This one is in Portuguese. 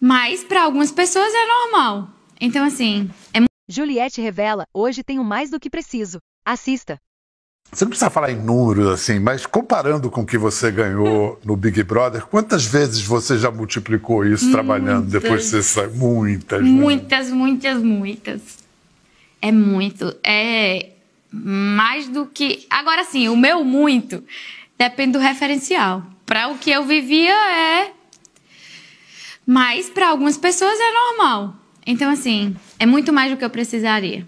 Mas para algumas pessoas é normal. Então, assim, é Juliette revela: hoje tenho mais do que preciso. Assista. Você não precisa falar em números assim, mas comparando com o que você ganhou no Big Brother, quantas vezes você já multiplicou isso trabalhando depois que você sai? Muitas. né? Muitas, muitas, muitas. É muito. É mais do que. Agora sim, o meu muito depende do referencial. Para o que eu vivia é. Mas para algumas pessoas é normal. Então, assim, é muito mais do que eu precisaria.